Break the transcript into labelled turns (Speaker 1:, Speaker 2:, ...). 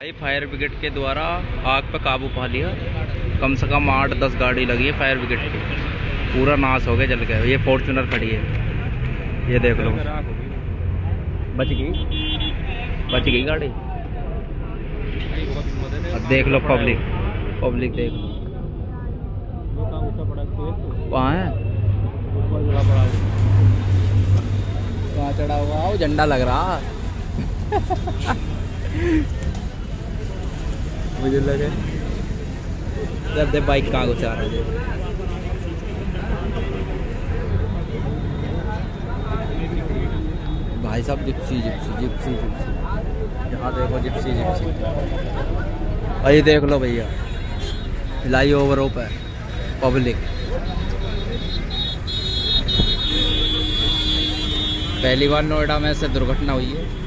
Speaker 1: भाई fire brigade के द्वारा आग पर काबू पा लिया। कम से कम आठ, दस गाड़ी लगी है फायर ब्रिगेड की। पूरा नाश हो गया, जल गया। ये फॉर्चुनर खड़ी है। ये देख लो। बच गई? बच गई गाड़ी? अब देख लो पब्लिक पब्लिक देख लो। वहाँ है? वहाँ चढ़ा हुआ? झंडा लग रहा। मुझे बाइक कहाँ घुसा रहा है? भाई साहब जिप्सी जिप्सी जिप्सी जिप्सी यहाँ देखो जिप्सी जिप्सी ये देख लो भैया फ्लाई ओवर ओप है पब्लिक पहली बार नोएडा में ऐसे दुर्घटना हुई है।